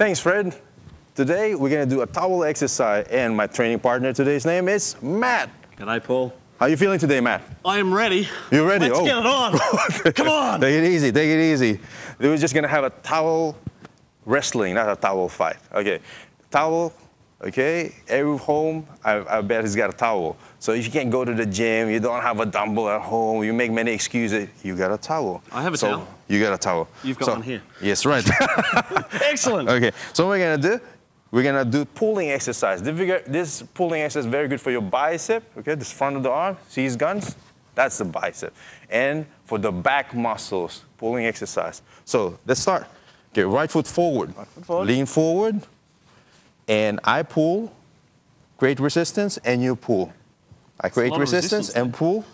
Thanks, Fred. Today we're gonna do a towel exercise, and my training partner today's name is Matt. Can I Paul. How you feeling today, Matt? I am ready. You ready? Let's Oh. get it on. Come on. Take it easy, take it easy. We're just gonna have a towel wrestling, not a towel fight. Okay, towel. Okay, every home, I, I bet has got a towel. So if you can't go to the gym, you don't have a dumbbell at home, you make many excuses, you got a towel. I have a So, towel. You got a towel. You've got So- one here. Yes, right. Excellent. Okay, so what we're gonna do, we're gonna do pulling exercise. This pulling exercise is very good for your bicep, okay, this front of the arm, see his guns? That's the bicep. And for the back muscles, pulling exercise. So let's start. Okay, right foot forward. Right foot forward. Lean forward, and I pull, create resistance, and you pull. I create resistance resistance and pull,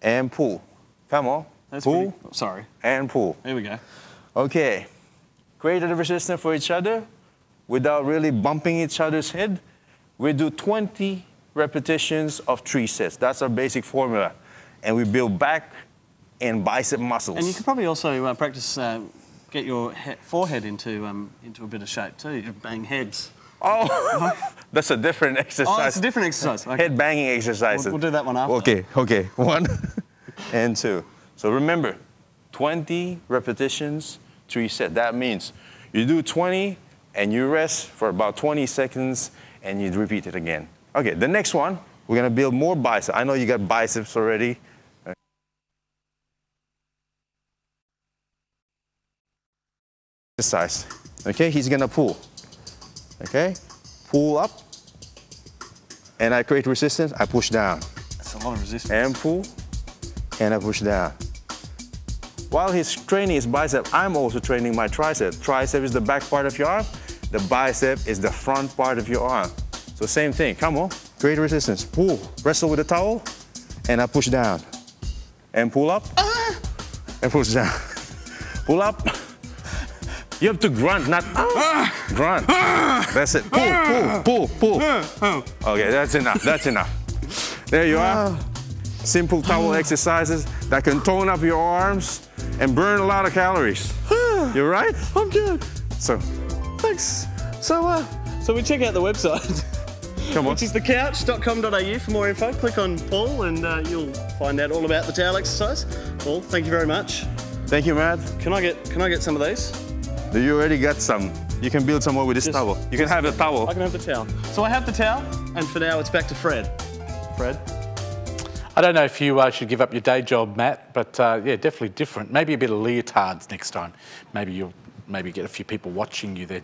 and pull. Come on, That's pull pretty- sorry. and pull. Here we go. Okay. Create a resistance for each other without really bumping each other's head. We do 20 repetitions of three sets. That's our basic formula. And we build back and bicep muscles. And you can probably also uh, practice, uh, get your he- forehead into um, into a bit of shape too. You bang heads. Oh, that's a different exercise. Oh, it's a different exercise. Okay. Head banging exercises. We'll- we'll do that one after. Okay, okay. One and two. So remember, 20 repetitions, three sets. That means you do 20 and you rest for about 20 seconds and you repeat it again. Okay, the next one, we're gonna build more biceps. I know you got biceps already. Exercise. Okay, he's gonna pull. Okay, pull up, and I create resistance. I push down, That's a lot of resistance. and pull, and I push down. While he's training his bicep, I'm also training my tricep. Tricep is the back part of your arm. The bicep is the front part of your arm. So same thing. Come on, create resistance. Pull, wrestle with the towel, and I push down, and pull up, uh-huh. and push down. pull up. You have to grunt, not ah. grunt. Ah. That's it. Pull, pull, pull, pull. Ah. Okay, that's enough. That's enough. There you are. Simple towel exercises that can tone up your arms and burn a lot of calories. You're right? I'm good. So, Thanks. So, uh, so we check out the website, come on. which is thecouch.com.au for more info. Click on Paul and uh, you'll find out all about the towel exercise. Paul, thank you very much. Thank you, Matt. Can I get can I get some of these? You already got some. You can build some more with this Just- towel. You can have the towel. I can have the towel. So I have the towel, and for now it's back to Fred. Fred. I don't know if you uh, should give up your day job, Matt, but uh, yeah, definitely different. Maybe a bit of leotards next time. Maybe you'll maybe get a few people watching you there.